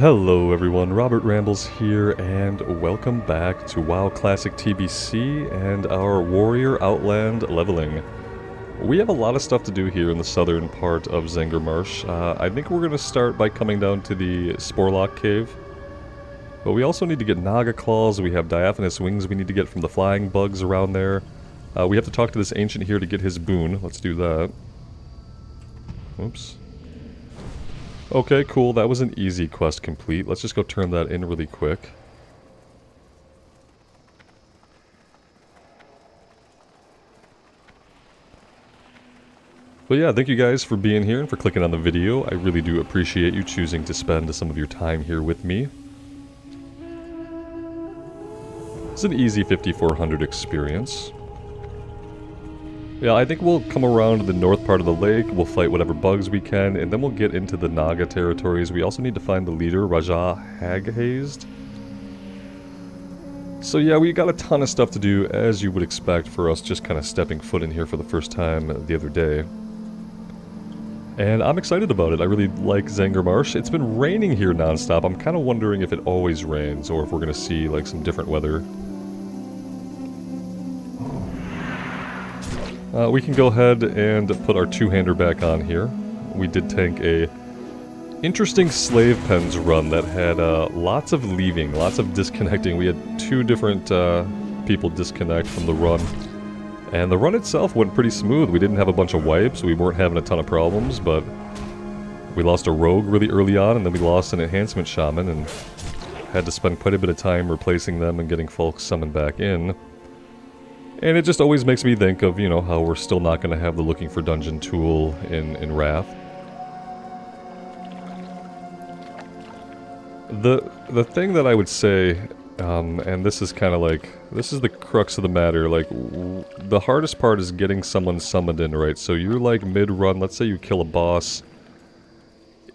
Hello everyone, Robert Rambles here, and welcome back to WoW Classic TBC and our Warrior Outland leveling. We have a lot of stuff to do here in the southern part of Zangarmarsh. Uh, I think we're going to start by coming down to the Sporlock Cave. But we also need to get Naga Claws, we have Diaphanous Wings we need to get from the flying bugs around there. Uh, we have to talk to this ancient here to get his boon. Let's do that. Oops. Okay, cool. That was an easy quest complete. Let's just go turn that in really quick. But yeah, thank you guys for being here and for clicking on the video. I really do appreciate you choosing to spend some of your time here with me. It's an easy 5400 experience. Yeah, I think we'll come around to the north part of the lake, we'll fight whatever bugs we can, and then we'll get into the Naga territories. We also need to find the leader, Rajah Haghazed. So yeah, we got a ton of stuff to do, as you would expect for us just kind of stepping foot in here for the first time the other day. And I'm excited about it. I really like Zangarmarsh. It's been raining here nonstop. I'm kind of wondering if it always rains, or if we're going to see like some different weather. Uh, we can go ahead and put our two-hander back on here. We did tank a interesting slave pens run that had uh, lots of leaving, lots of disconnecting. We had two different uh, people disconnect from the run. And the run itself went pretty smooth. We didn't have a bunch of wipes, we weren't having a ton of problems, but we lost a rogue really early on, and then we lost an enhancement shaman, and had to spend quite a bit of time replacing them and getting folks summoned back in. And it just always makes me think of, you know, how we're still not going to have the looking for dungeon tool in, in Wrath. The, the thing that I would say, um, and this is kind of like, this is the crux of the matter, like, the hardest part is getting someone summoned in, right? So you're like mid-run, let's say you kill a boss.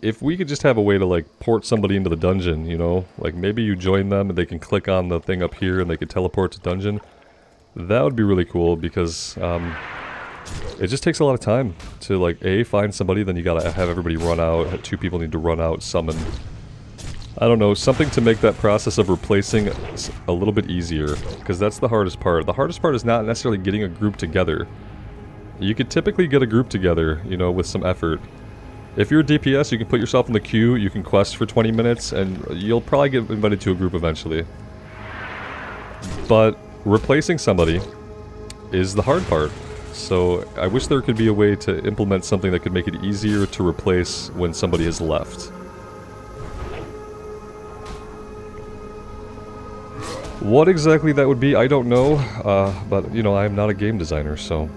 If we could just have a way to like port somebody into the dungeon, you know, like maybe you join them and they can click on the thing up here and they can teleport to dungeon. That would be really cool because um, it just takes a lot of time to like A, find somebody, then you gotta have everybody run out, two people need to run out, summon. I don't know, something to make that process of replacing a little bit easier, because that's the hardest part. The hardest part is not necessarily getting a group together. You could typically get a group together, you know, with some effort. If you're a DPS, you can put yourself in the queue, you can quest for 20 minutes, and you'll probably get invited to a group eventually. But replacing somebody is the hard part. So I wish there could be a way to implement something that could make it easier to replace when somebody has left. What exactly that would be, I don't know, uh, but, you know, I'm not a game designer, so...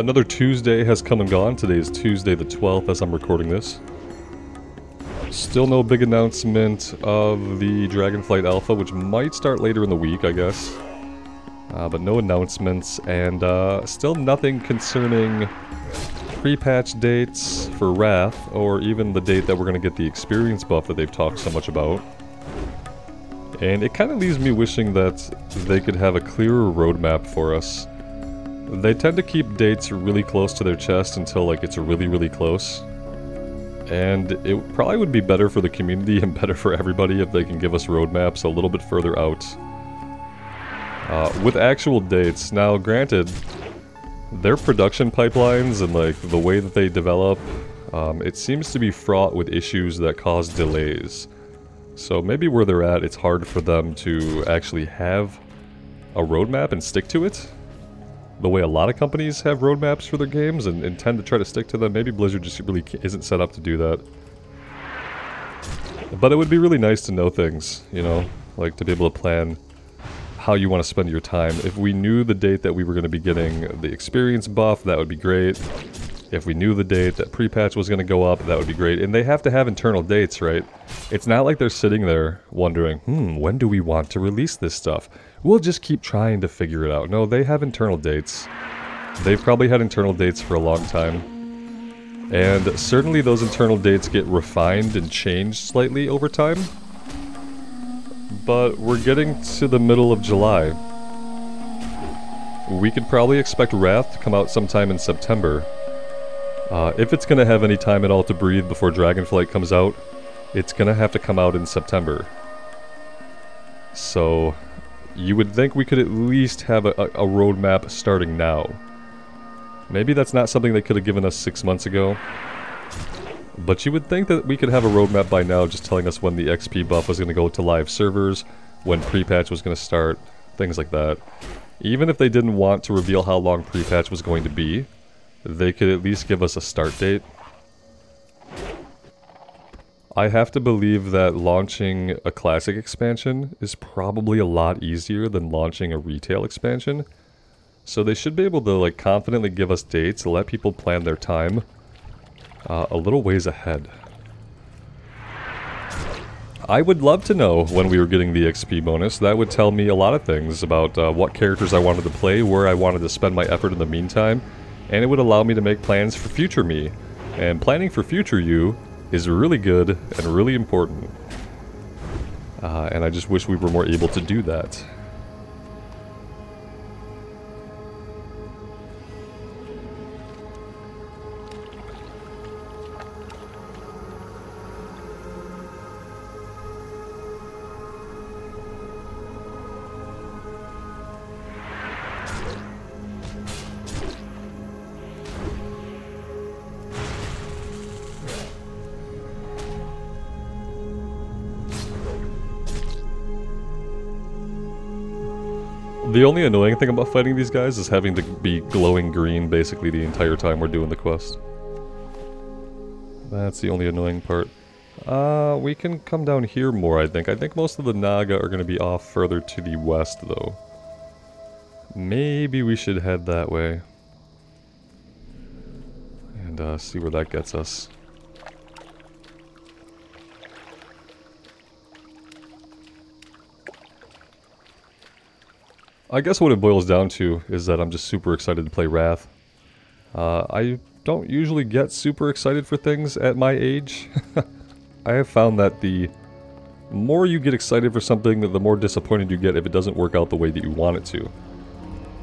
Another Tuesday has come and gone. Today is Tuesday the 12th as I'm recording this. Still no big announcement of the Dragonflight Alpha, which might start later in the week, I guess. Uh, but no announcements, and uh, still nothing concerning pre-patch dates for Wrath, or even the date that we're going to get the experience buff that they've talked so much about. And it kind of leaves me wishing that they could have a clearer roadmap for us. They tend to keep dates really close to their chest until like it's really really close. And it probably would be better for the community and better for everybody if they can give us roadmaps a little bit further out. Uh, with actual dates. Now, granted, their production pipelines and like the way that they develop, um, it seems to be fraught with issues that cause delays. So maybe where they're at, it's hard for them to actually have a roadmap and stick to it. The way a lot of companies have roadmaps for their games and, and tend to try to stick to them. Maybe Blizzard just really isn't set up to do that. But it would be really nice to know things, you know? Like to be able to plan how you want to spend your time. If we knew the date that we were going to be getting the experience buff, that would be great. If we knew the date that pre-patch was going to go up, that would be great. And they have to have internal dates, right? It's not like they're sitting there wondering, hmm, when do we want to release this stuff? We'll just keep trying to figure it out. No, they have internal dates. They've probably had internal dates for a long time. And certainly those internal dates get refined and changed slightly over time. But we're getting to the middle of July. We could probably expect Wrath to come out sometime in September. Uh, if it's going to have any time at all to breathe before Dragonflight comes out, it's going to have to come out in September. So, you would think we could at least have a, a roadmap starting now. Maybe that's not something they could have given us six months ago. But you would think that we could have a roadmap by now just telling us when the XP buff was going to go to live servers, when pre-patch was going to start, things like that. Even if they didn't want to reveal how long pre-patch was going to be, they could at least give us a start date. I have to believe that launching a classic expansion is probably a lot easier than launching a retail expansion. So they should be able to like confidently give us dates, let people plan their time uh, a little ways ahead. I would love to know when we were getting the XP bonus. That would tell me a lot of things about uh, what characters I wanted to play, where I wanted to spend my effort in the meantime, and it would allow me to make plans for future me. And planning for future you is really good and really important. Uh, and I just wish we were more able to do that. The only annoying thing about fighting these guys is having to be glowing green basically the entire time we're doing the quest. That's the only annoying part. Uh, we can come down here more, I think. I think most of the Naga are going to be off further to the west, though. Maybe we should head that way. And uh, see where that gets us. I guess what it boils down to is that I'm just super excited to play Wrath. Uh, I don't usually get super excited for things at my age. I have found that the more you get excited for something, the more disappointed you get if it doesn't work out the way that you want it to.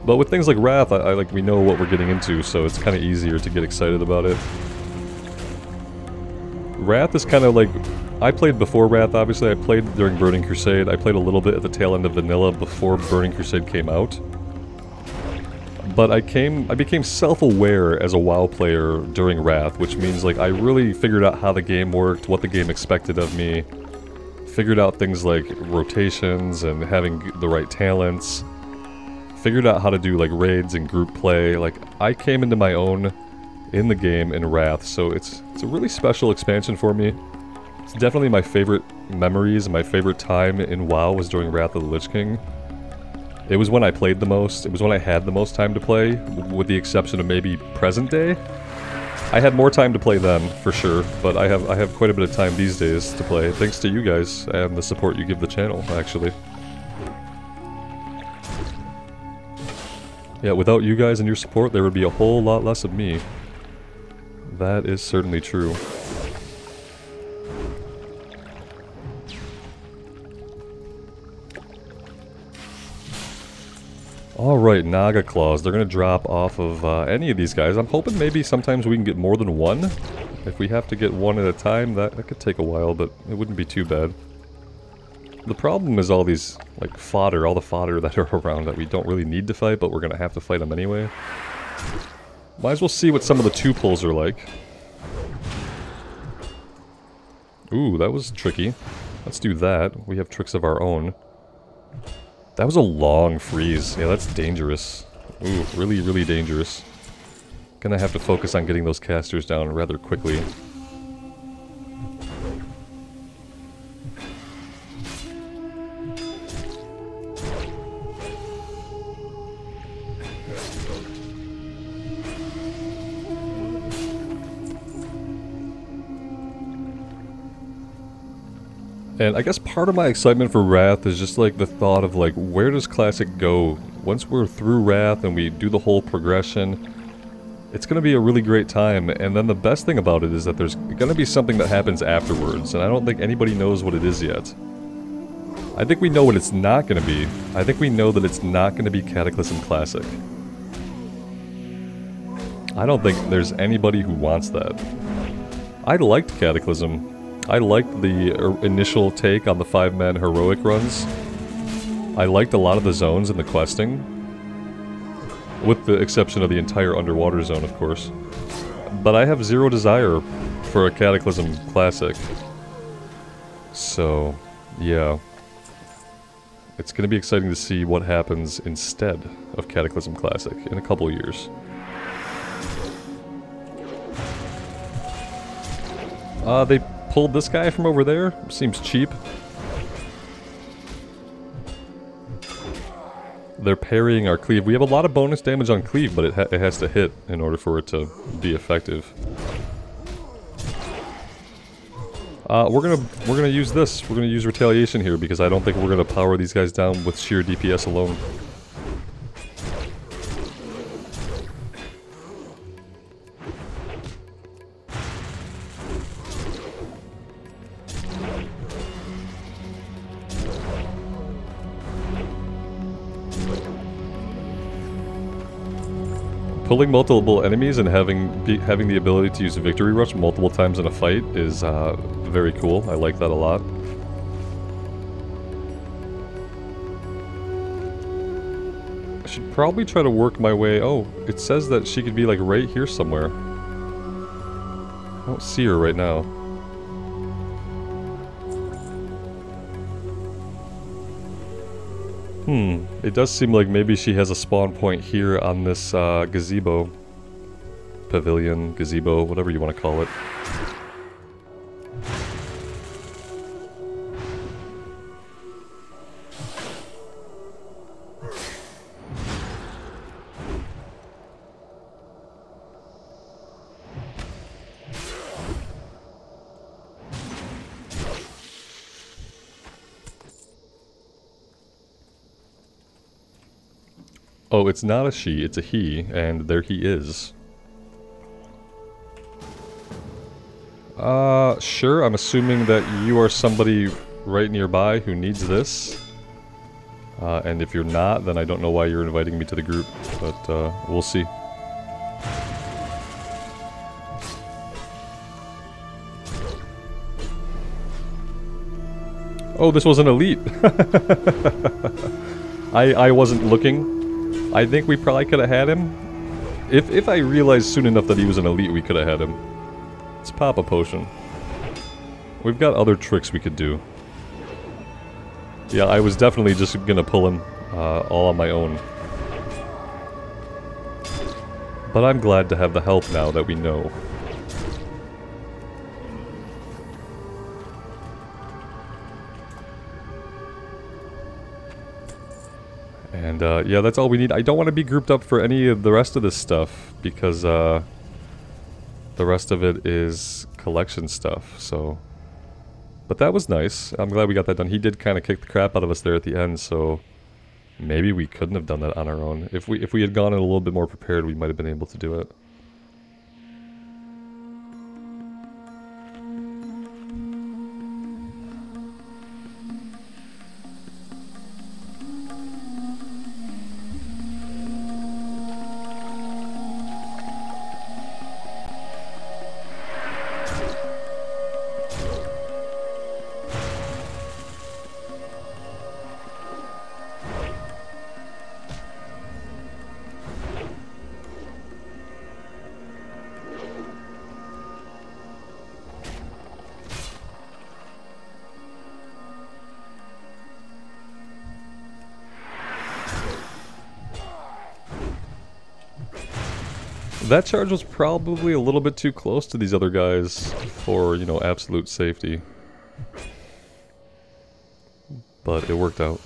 But with things like Wrath, I, I like we know what we're getting into, so it's kind of easier to get excited about it. Wrath is kind of like I played before Wrath, obviously. I played during Burning Crusade. I played a little bit at the tail end of Vanilla before Burning Crusade came out. But I came, I became self-aware as a WoW player during Wrath, which means like I really figured out how the game worked, what the game expected of me, figured out things like rotations and having the right talents, figured out how to do like raids and group play. Like I came into my own in the game in Wrath, so it's it's a really special expansion for me. It's definitely my favorite memories, my favorite time in WoW was during Wrath of the Lich King. It was when I played the most, it was when I had the most time to play, with the exception of maybe present day. I had more time to play then, for sure, but I have I have quite a bit of time these days to play, thanks to you guys and the support you give the channel, actually. Yeah, without you guys and your support, there would be a whole lot less of me. That is certainly true. Alright, Naga Claws. They're going to drop off of uh, any of these guys. I'm hoping maybe sometimes we can get more than one. If we have to get one at a time, that, that could take a while, but it wouldn't be too bad. The problem is all these, like, fodder, all the fodder that are around that we don't really need to fight, but we're gonna have to fight them anyway. Might as well see what some of the two-pulls are like. Ooh, that was tricky. Let's do that. We have tricks of our own. That was a long freeze. Yeah, that's dangerous. Ooh, really, really dangerous. Gonna have to focus on getting those casters down rather quickly. And I guess part of my excitement for Wrath is just like the thought of like, where does Classic go? Once we're through Wrath and we do the whole progression, it's going to be a really great time. And then the best thing about it is that there's going to be something that happens afterwards, and I don't think anybody knows what it is yet. I think we know what it's not going to be. I think we know that it's not going to be Cataclysm Classic. I don't think there's anybody who wants that. I liked Cataclysm. I liked the er, initial take on the five-man heroic runs. I liked a lot of the zones and the questing. With the exception of the entire underwater zone, of course. But I have zero desire for a Cataclysm Classic. So, yeah. It's going to be exciting to see what happens instead of Cataclysm Classic in a couple years. Uh, they pulled this guy from over there? Seems cheap. They're parrying our cleave. We have a lot of bonus damage on cleave, but it, ha it has to hit in order for it to be effective. Uh, we're gonna we're gonna use this. We're gonna use retaliation here because I don't think we're gonna power these guys down with sheer DPS alone. Pulling multiple enemies and having be, having the ability to use Victory Rush multiple times in a fight is uh, very cool. I like that a lot. I should probably try to work my way... Oh, it says that she could be like right here somewhere. I don't see her right now. Hmm, it does seem like maybe she has a spawn point here on this uh, gazebo. Pavilion, gazebo, whatever you want to call it. Oh, it's not a she, it's a he, and there he is. Uh, sure, I'm assuming that you are somebody right nearby who needs this. Uh, and if you're not, then I don't know why you're inviting me to the group, but uh, we'll see. Oh, this was an elite! I, I wasn't looking, I think we probably could have had him. If, if I realized soon enough that he was an elite, we could have had him. Let's pop a potion. We've got other tricks we could do. Yeah, I was definitely just gonna pull him uh, all on my own. But I'm glad to have the help now that we know. And uh, yeah, that's all we need. I don't want to be grouped up for any of the rest of this stuff because uh, the rest of it is collection stuff. So, but that was nice. I'm glad we got that done. He did kind of kick the crap out of us there at the end, so maybe we couldn't have done that on our own. If we if we had gone in a little bit more prepared, we might have been able to do it. That charge was probably a little bit too close to these other guys for, you know, absolute safety. But it worked out.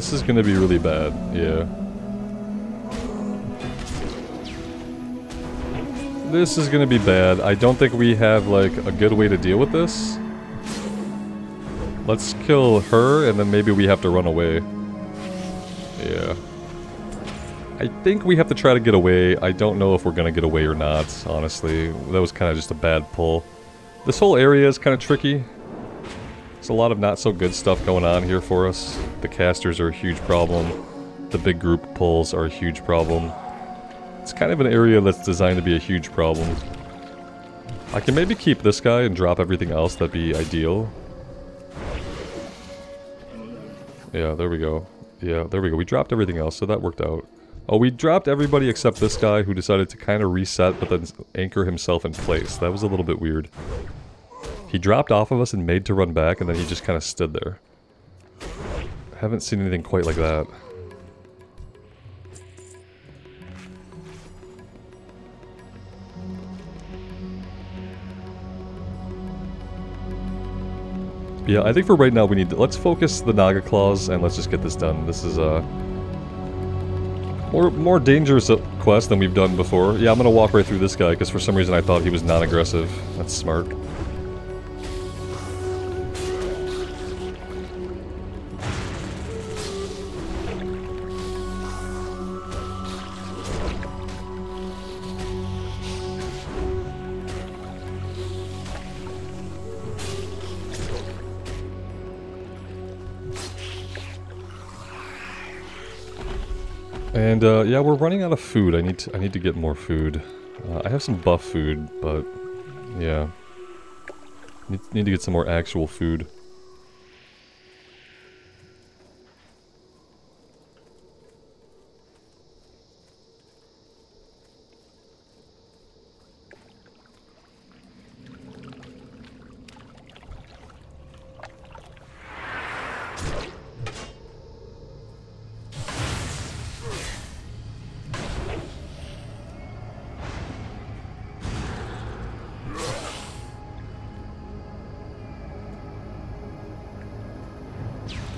This is gonna be really bad, yeah. This is gonna be bad. I don't think we have, like, a good way to deal with this. Let's kill her, and then maybe we have to run away. Yeah. I think we have to try to get away. I don't know if we're gonna get away or not, honestly. That was kind of just a bad pull. This whole area is kind of tricky. A lot of not so good stuff going on here for us. The casters are a huge problem. The big group pulls are a huge problem. It's kind of an area that's designed to be a huge problem. I can maybe keep this guy and drop everything else, that'd be ideal. Yeah, there we go. Yeah, there we go. We dropped everything else, so that worked out. Oh, we dropped everybody except this guy who decided to kind of reset but then anchor himself in place. That was a little bit weird. He dropped off of us and made to run back, and then he just kind of stood there. Haven't seen anything quite like that. Yeah, I think for right now we need to... Let's focus the Naga Claws and let's just get this done. This is a... More, more dangerous quest than we've done before. Yeah, I'm gonna walk right through this guy because for some reason I thought he was non-aggressive. That's smart. And uh, yeah, we're running out of food. I need to, I need to get more food. Uh, I have some buff food, but yeah, need, need to get some more actual food.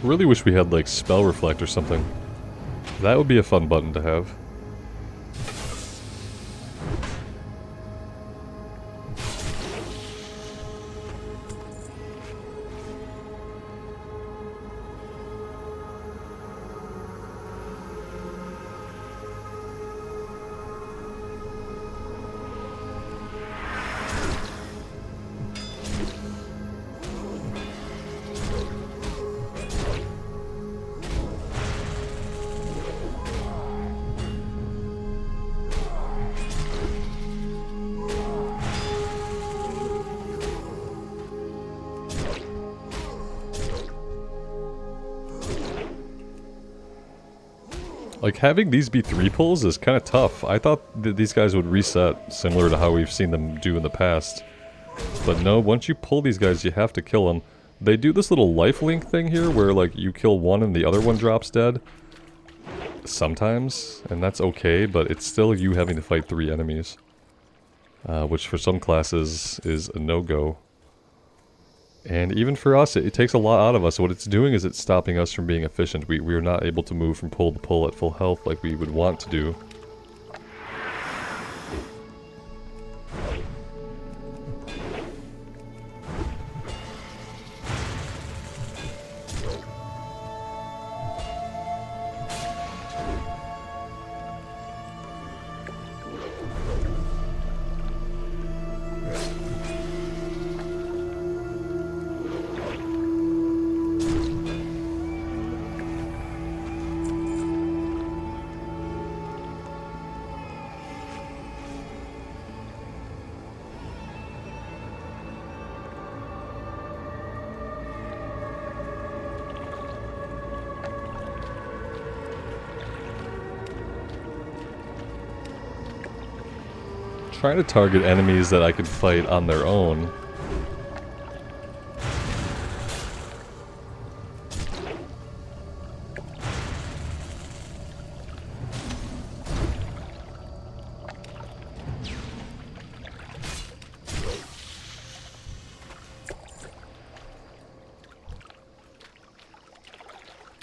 Really wish we had like spell reflect or something. That would be a fun button to have. Having these be 3 pulls is kind of tough. I thought that these guys would reset, similar to how we've seen them do in the past. But no, once you pull these guys, you have to kill them. They do this little life link thing here, where, like, you kill one and the other one drops dead. Sometimes, and that's okay, but it's still you having to fight three enemies. Uh, which for some classes is a no-go. And even for us, it, it, takes a lot out of us. What it's doing is it's stopping us from being efficient. We, we are not able to move from pull to pull at full health like we would want to do. Trying to target enemies that I could fight on their own.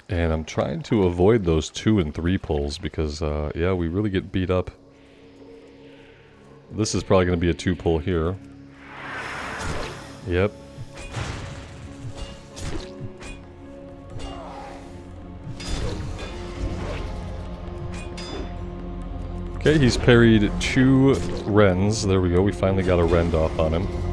And I'm trying to avoid those two and three pulls because, uh, yeah, we really get beat up. This is probably going to be a two pull here. Yep. Okay, he's parried two Rends. There we go, we finally got a Rend off on him.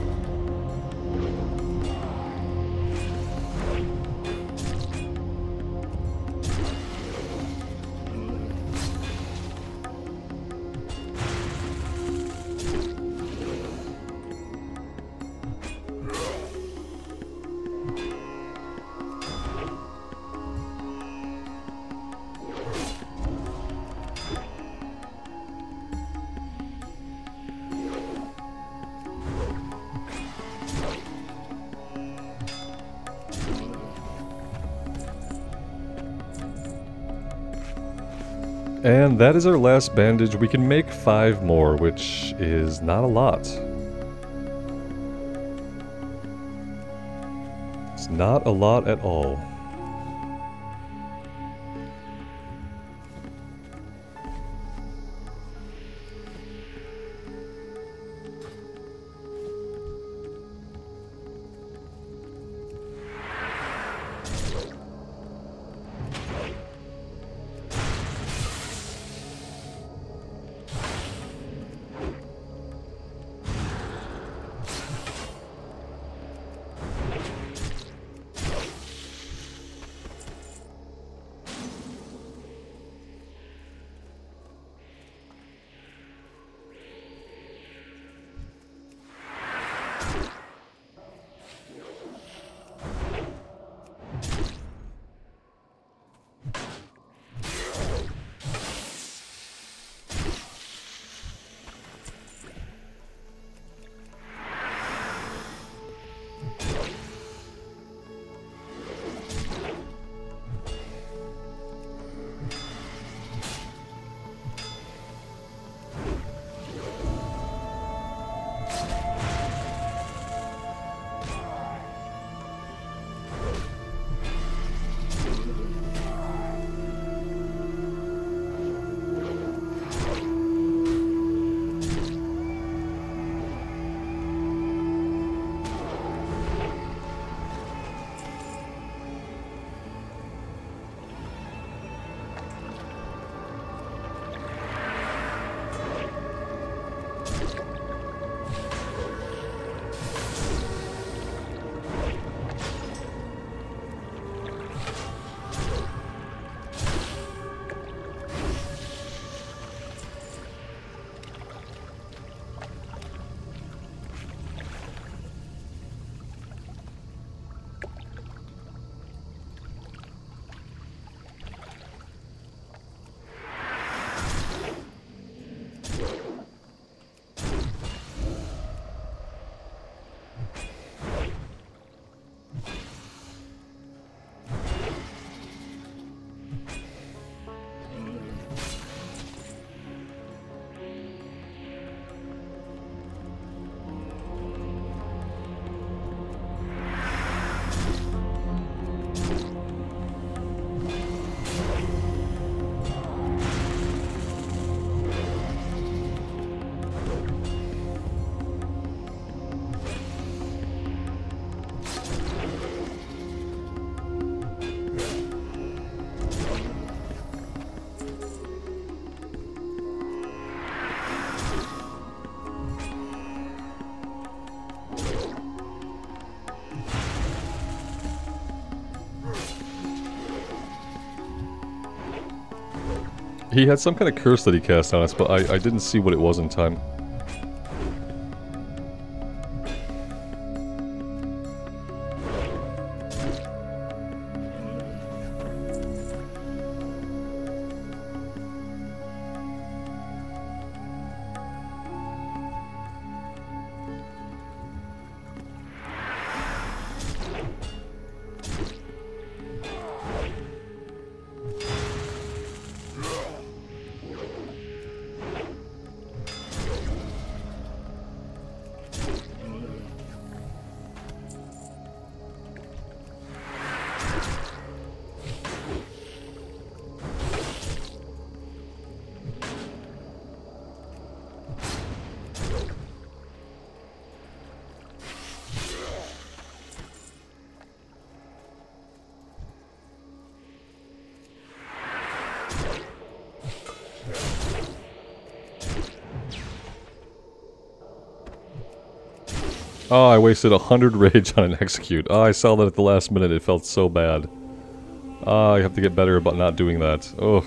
And that is our last bandage. We can make five more, which is not a lot. It's not a lot at all. He had some kind of curse that he cast on us, but I, I didn't see what it was in time. Oh, I wasted a 100 rage on an execute. Oh, I saw that at the last minute. It felt so bad. Ah, I have to get better about not doing that. Oh,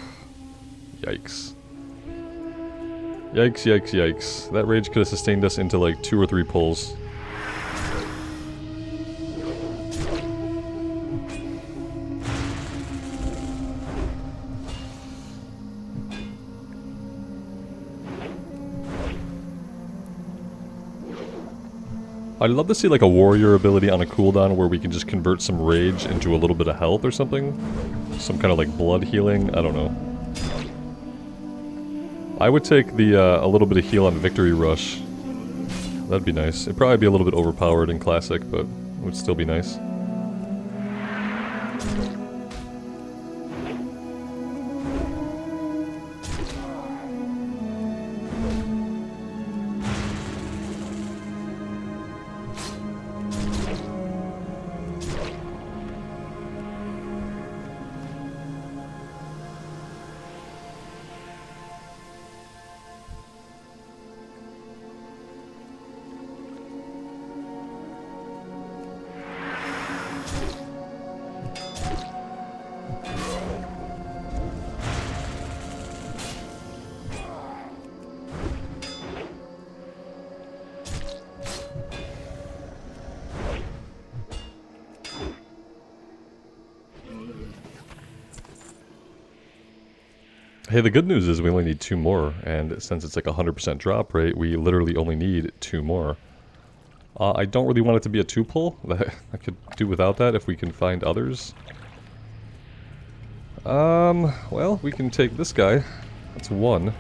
yikes. Yikes, yikes, yikes. That rage could have sustained us into like two or three pulls. I'd love to see like a warrior ability on a cooldown where we can just convert some rage into a little bit of health or something. Some kind of like blood healing, I don't know. I would take the uh, a little bit of heal on Victory Rush. That'd be nice. It'd probably be a little bit overpowered in Classic, but it would still be nice. Hey, the good news is we only need two more, and since it's like a 100% drop rate, we literally only need two more. Uh, I don't really want it to be a two-pull. I could do without that if we can find others. Um, well, we can take this guy. That's one.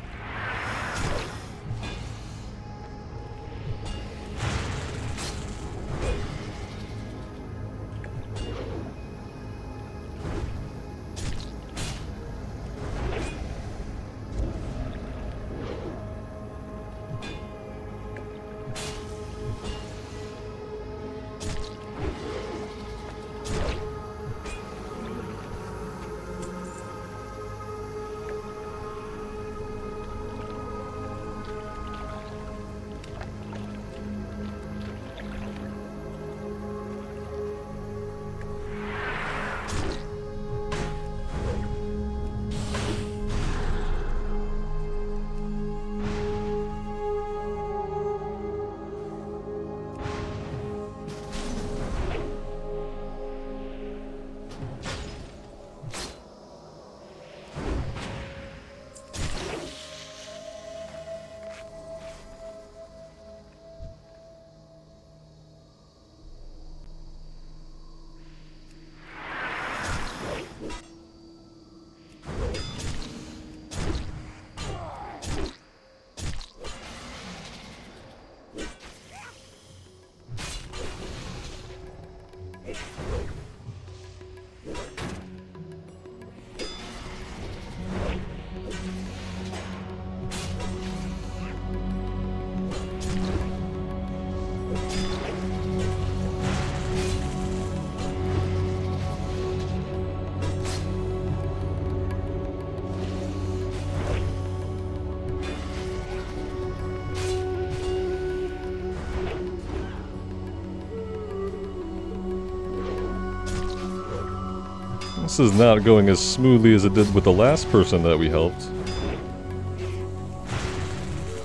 This is not going as smoothly as it did with the last person that we helped.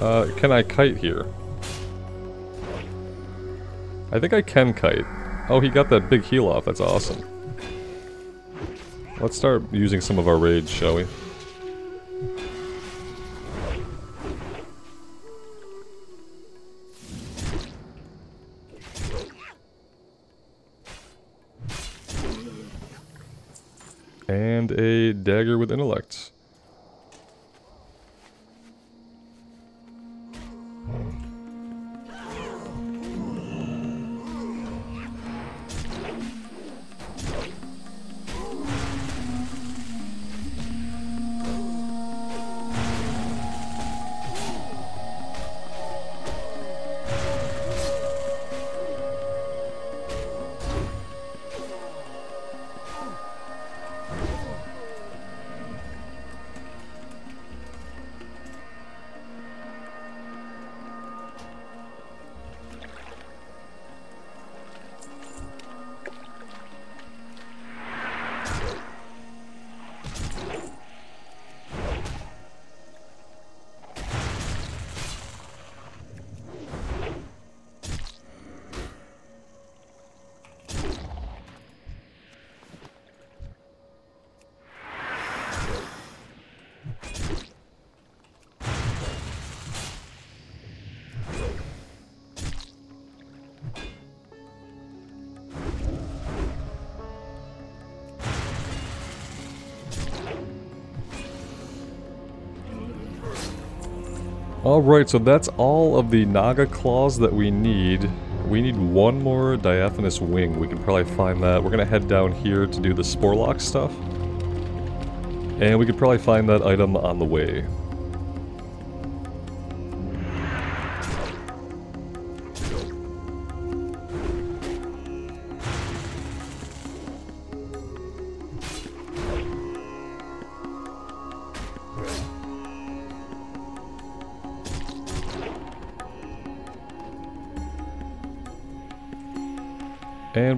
Uh, can I kite here? I think I can kite. Oh, he got that big heal off. That's awesome. Let's start using some of our rage, shall we? Dagger with intellect. Alright, so that's all of the Naga claws that we need. We need one more diaphanous wing. We can probably find that. We're gonna head down here to do the Sporlock stuff. And we could probably find that item on the way.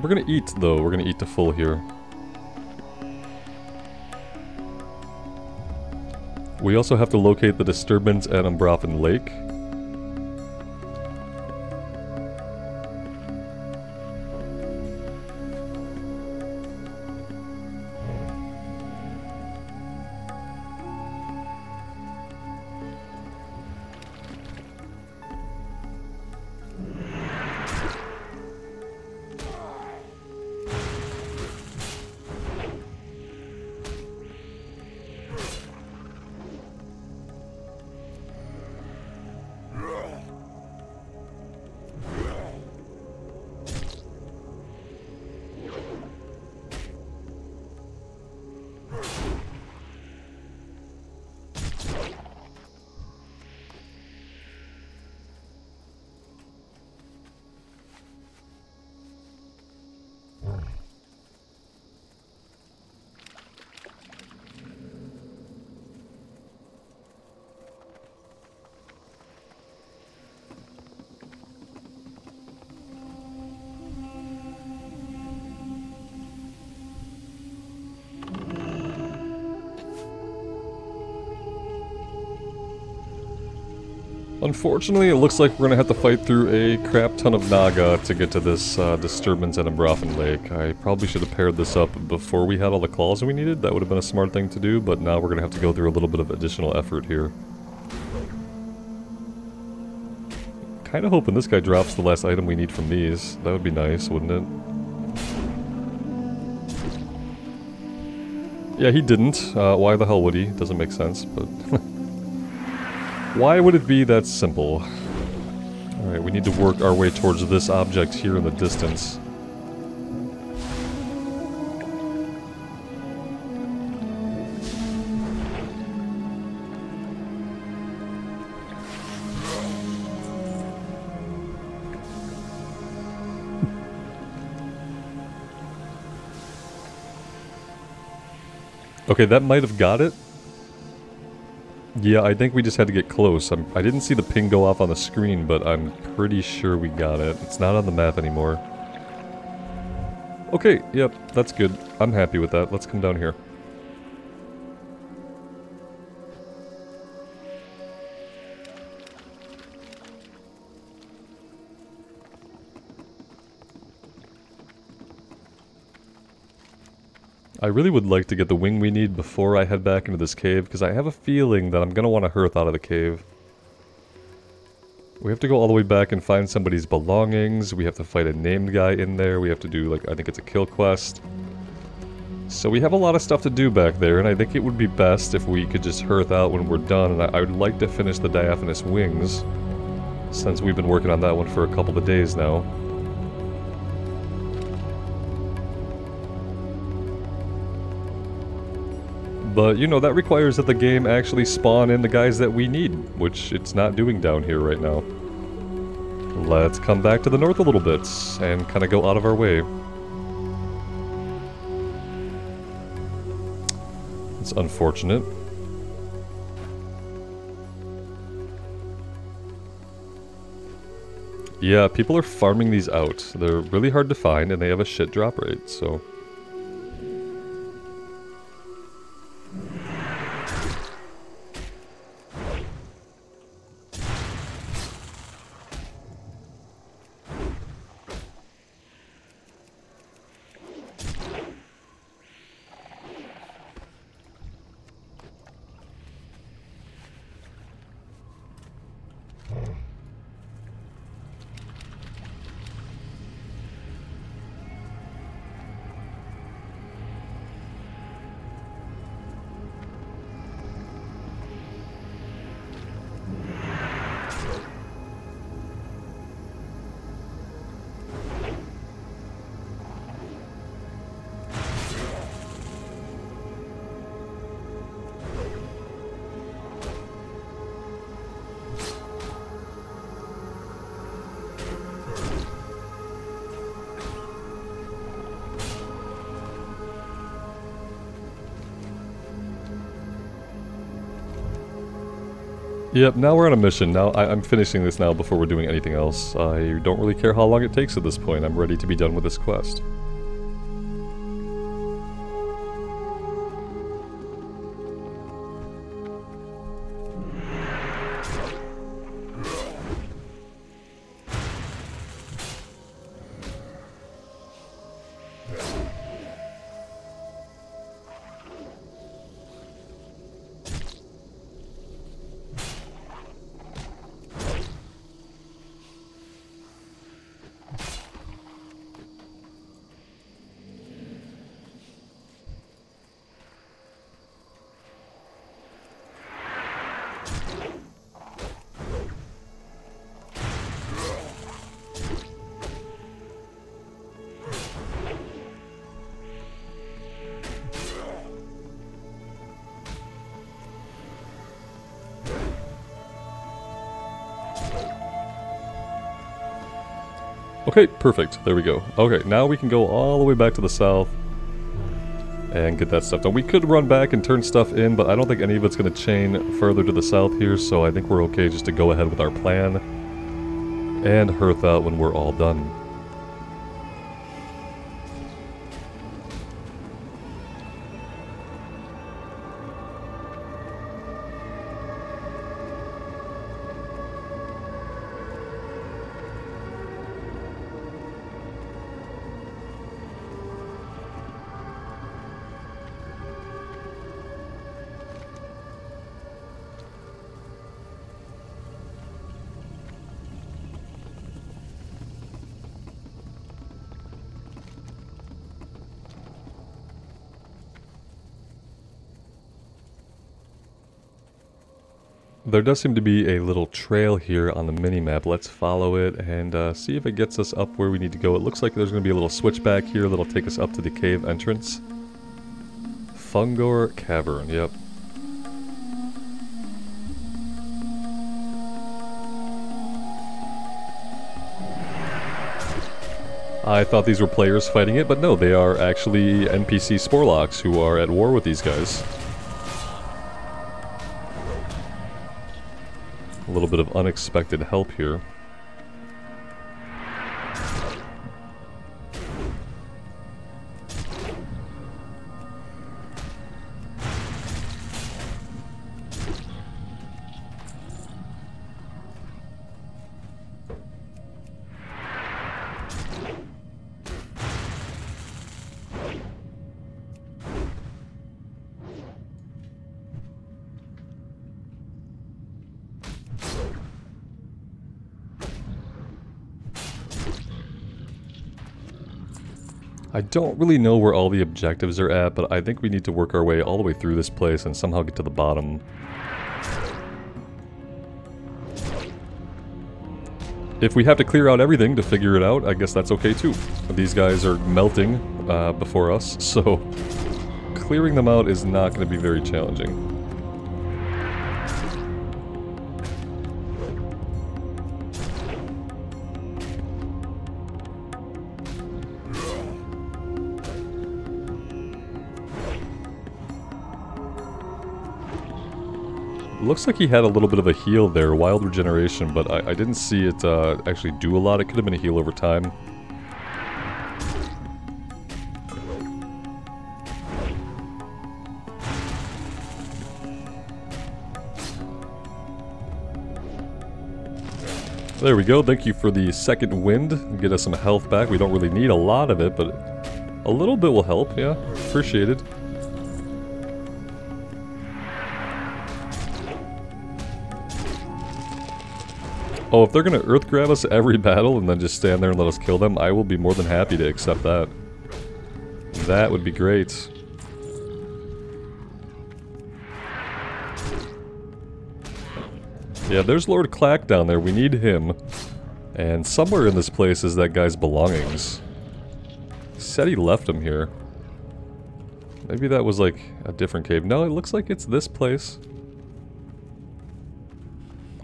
We're gonna eat, though. We're gonna eat to full here. We also have to locate the disturbance at Umbrafen Lake. Unfortunately, it looks like we're gonna have to fight through a crap ton of Naga to get to this uh, disturbance at Umbrafen Lake. I probably should have paired this up before we had all the claws we needed. That would have been a smart thing to do, but now we're gonna have to go through a little bit of additional effort here. Kinda hoping this guy drops the last item we need from these. That would be nice, wouldn't it? Yeah, he didn't. Uh, why the hell would he? Doesn't make sense, but... Why would it be that simple? Alright, we need to work our way towards this object here in the distance. Okay, that might have got it. Yeah, I think we just had to get close. I'm, I did not see the ping go off on the screen, but I'm pretty sure we got it. It's not on the map anymore. Okay, yep, that's good. I'm happy with that. Let's come down here. I really would like to get the wing we need before I head back into this cave, because I have a feeling that I'm going to want to hearth out of the cave. We have to go all the way back and find somebody's belongings, we have to fight a named guy in there, we have to do, like, I think it's a kill quest. So we have a lot of stuff to do back there, and I think it would be best if we could just hearth out when we're done, and I, I would like to finish the diaphanous wings, since we've been working on that one for a couple of days now. But, you know, that requires that the game actually spawn in the guys that we need, which it's not doing down here right now. Let's come back to the north a little bit, and kind of go out of our way. It's unfortunate. Yeah, people are farming these out. They're really hard to find, and they have a shit drop rate, so... Yep, now we're on a mission. Now I, am finishing this now before we're doing anything else. I don't really care how long it takes at this point. I'm ready to be done with this quest. Okay, perfect. There we go. Okay, now we can go all the way back to the south and get that stuff done. We could run back and turn stuff in, but I don't think any of it's going to chain further to the south here, so I think we're okay just to go ahead with our plan and hearth out when we're all done. There does seem to be a little trail here on the mini-map. Let's follow it and uh, see if it gets us up where we need to go. It looks like there's going to be a little switchback here that'll take us up to the cave entrance. Funggor Cavern, yep. I thought these were players fighting it, but no, they are actually NPC Sporlocks who are at war with these guys. Little bit of unexpected help here. Don't really know where all the objectives are at, but I think we need to work our way all the way through this place and somehow get to the bottom. If we have to clear out everything to figure it out, I guess that's okay too. These guys are melting uh, before us, so clearing them out is not going to be very challenging. Looks like he had a little bit of a heal there, wild regeneration, but I, I didn't see it uh, actually do a lot. It could have been a heal over time. There we go, thank you for the second wind. Get us some health back. We don't really need a lot of it, but a little bit will help, yeah. Appreciate Oh, if they're gonna earth grab us every battle and then just stand there and let us kill them, I will be more than happy to accept that. That would be great. Yeah, there's Lord Klaq down there. We need him. And somewhere in this place is that guy's belongings. He said he left him here. Maybe that was like a different cave. No, it looks like it's this place.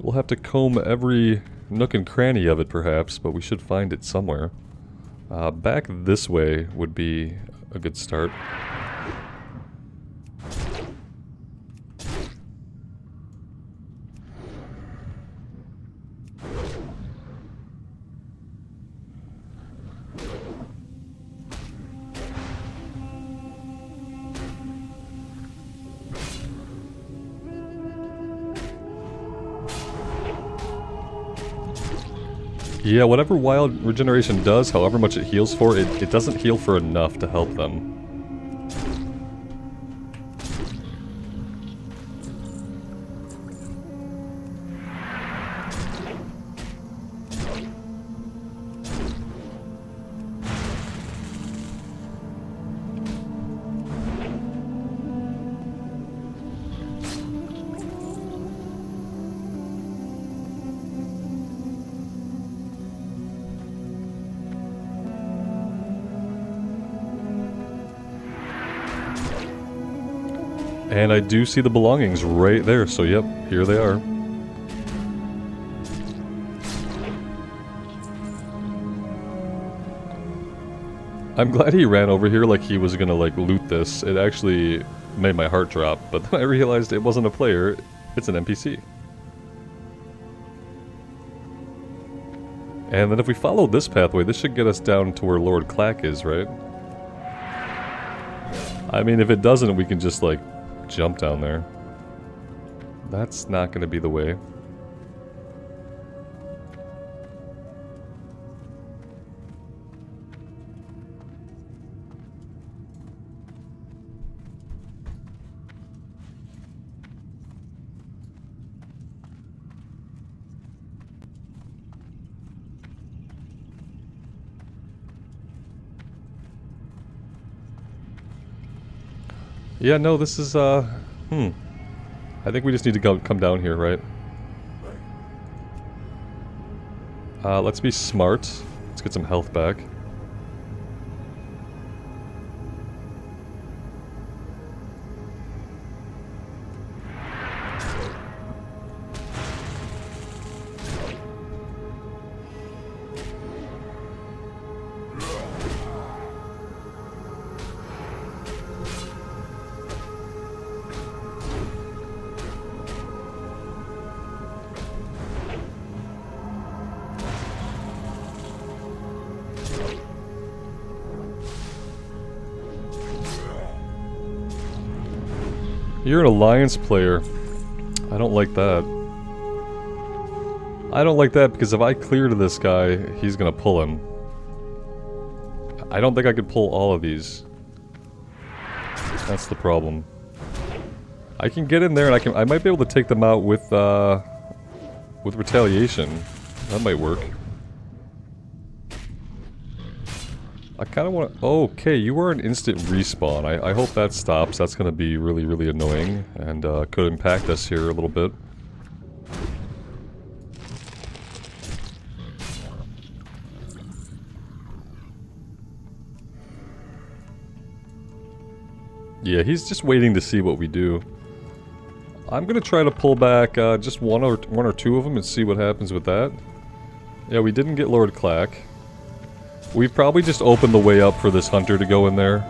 We'll have to comb every nook and cranny of it perhaps, but we should find it somewhere. Uh, back this way would be a good start. Yeah, whatever wild regeneration does, however much it heals for, it, it doesn't heal for enough to help them. And I do see the belongings right there, so yep, here they are. I'm glad he ran over here like he was gonna like loot this. It actually made my heart drop, but then I realized it wasn't a player, it's an NPC. And then if we follow this pathway, this should get us down to where Lord Klaq is, right? I mean, if it doesn't, we can just, like, jump down there. That's not going to be the way. Yeah, no, this is, uh, hmm. I think we just need to go, come down here, right? Uh, let's be smart. Let's get some health back. You're an alliance player. I don't like that. I don't like that because if I clear to this guy, he's gonna pull him. I don't think I could pull all of these. That's the problem. I can get in there and I can I might be able to take them out with uh with retaliation. That might work. I kind of want to... okay, you were an instant respawn. I, I hope that stops. That's going to be really, really annoying. And uh, could impact us here a little bit. Yeah, he's just waiting to see what we do. I'm gonna try to pull back uh, just one or one or two of them and see what happens with that. Yeah, we didn't get Lord Klaq. We've probably just opened the way up for this hunter to go in there.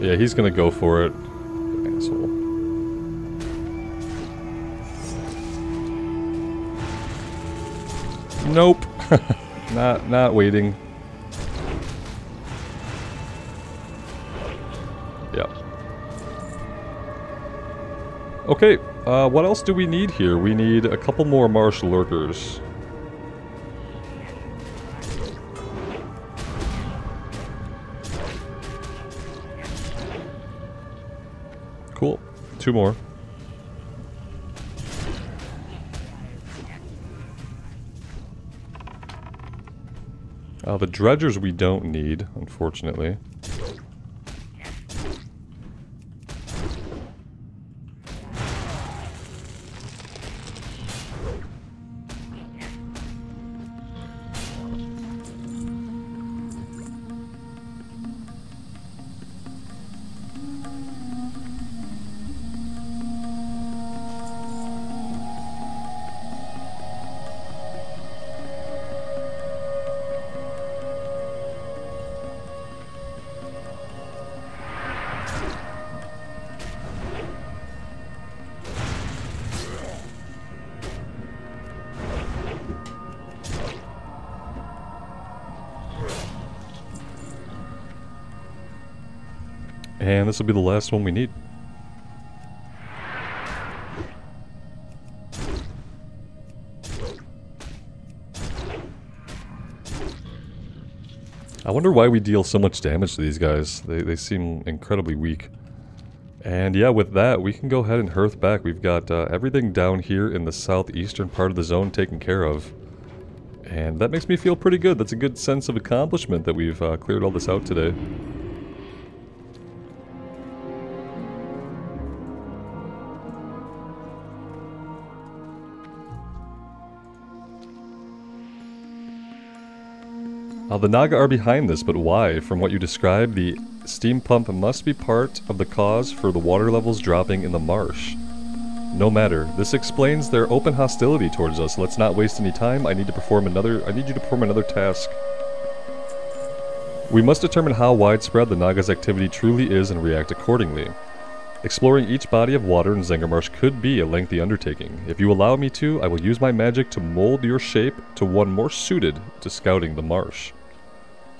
Yeah, he's gonna go for it. Asshole. Nope. not not waiting. Okay, uh, what else do we need here? We need a couple more marsh lurkers. Cool. Two more. Uh, the dredgers we don't need, unfortunately. This will be the last one we need. I wonder why we deal so much damage to these guys. They, they seem incredibly weak. And yeah, with that, we can go ahead and hearth back. We've got uh, everything down here in the southeastern part of the zone taken care of. And that makes me feel pretty good. That's a good sense of accomplishment that we've uh, cleared all this out today. Uh, the Naga are behind this, but why? From what you describe, the steam pump must be part of the cause for the water levels dropping in the marsh. No matter. This explains their open hostility towards us. Let's not waste any time. I need to perform another- I need you to perform another task. We must determine how widespread the Naga's activity truly is and react accordingly. Exploring each body of water in Zangarmarsh could be a lengthy undertaking. If you allow me to, I will use my magic to mold your shape to one more suited to scouting the marsh.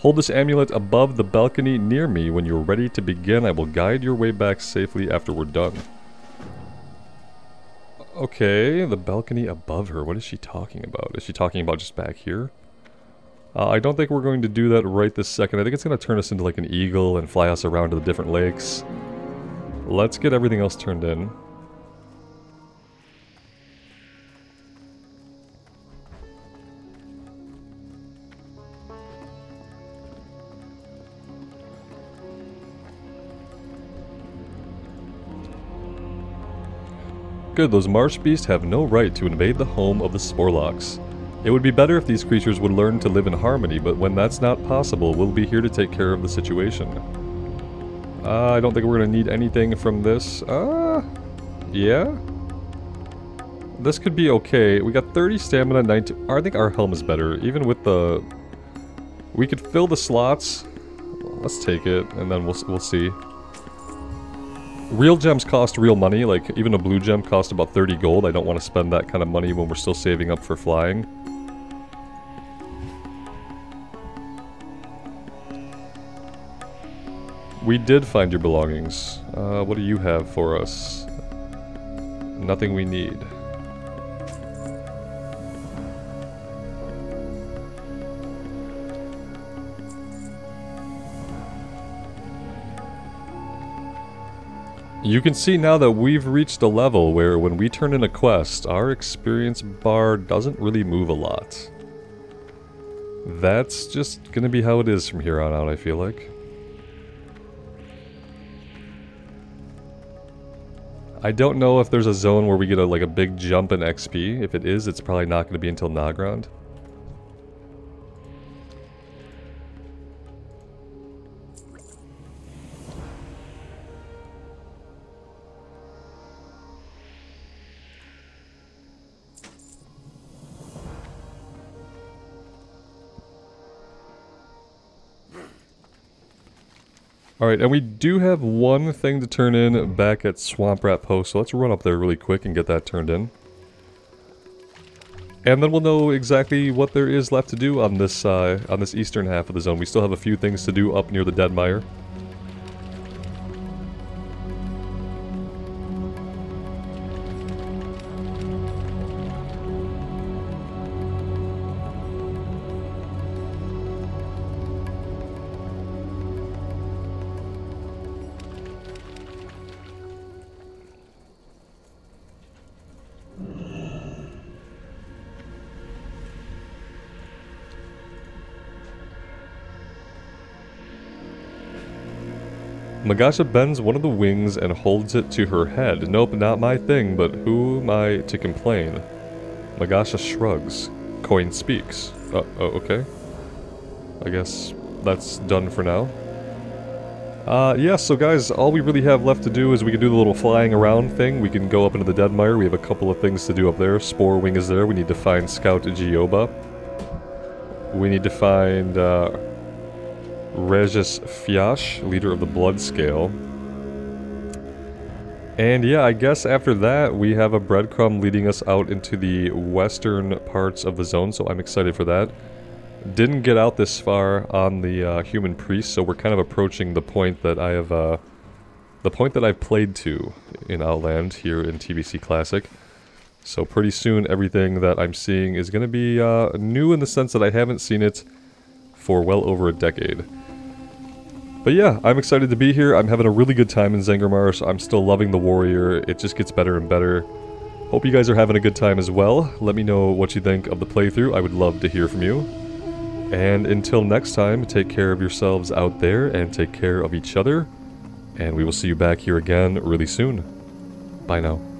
Hold this amulet above the balcony near me. When you're ready to begin, I will guide your way back safely after we're done. Okay, the balcony above her. What is she talking about? Is she talking about just back here? Uh, I don't think we're going to do that right this second. I think it's going to turn us into like an eagle and fly us around to the different lakes. Let's get everything else turned in. Good, those marsh beasts have no right to invade the home of the Sporlocks. It would be better if these creatures would learn to live in harmony, but when that's not possible, we'll be here to take care of the situation. Uh, I don't think we're going to need anything from this. Uh, yeah? This could be okay. We got 30 stamina, 19... I think our helm is better, even with the... We could fill the slots. Let's take it, and then we'll, we'll see. Real gems cost real money, like even a blue gem cost about 30 gold. I don't want to spend that kind of money when we're still saving up for flying. We did find your belongings. Uh, what do you have for us? Nothing we need. You can see now that we've reached a level where when we turn in a quest, our experience bar doesn't really move a lot. That's just gonna be how it is from here on out, I feel like. I don't know if there's a zone where we get a, like a big jump in XP. If it is, it's probably not going to be until Nagrand. Alright, and we do have one thing to turn in back at Swamp Rat Post, so let's run up there really quick and get that turned in. And then we'll know exactly what there is left to do on this uh, on this eastern half of the zone. We still have a few things to do up near the Deadmire. Magasha bends one of the wings and holds it to her head. Nope, not my thing, but who am I to complain? Magasha shrugs. Coin speaks. Uh, oh, okay. I guess that's done for now. Uh, yeah, so guys, all we really have left to do is we can do the little flying around thing. We can go up into the Deadmire. We have a couple of things to do up there. Spore Wing is there. We need to find Scout Jyoba. We need to find, uh, Rajis Fyashe, leader of the Blood Scale. And yeah, I guess after that, we have a breadcrumb leading us out into the western parts of the zone, so I'm excited for that. Didn't get out this far on the uh, Human Priest, so we're kind of approaching the point that I have uh, the point that I've played to in Outland here in TBC Classic. So pretty soon everything that I'm seeing is going to be uh, new in the sense that I haven't seen it for well over a decade. But yeah, I'm excited to be here. I'm having a really good time in Zangarmarsh. I'm still loving the warrior. It just gets better and better. Hope you guys are having a good time as well. Let me know what you think of the playthrough. I would love to hear from you. And until next time, take care of yourselves out there and take care of each other. And we will see you back here again really soon. Bye now.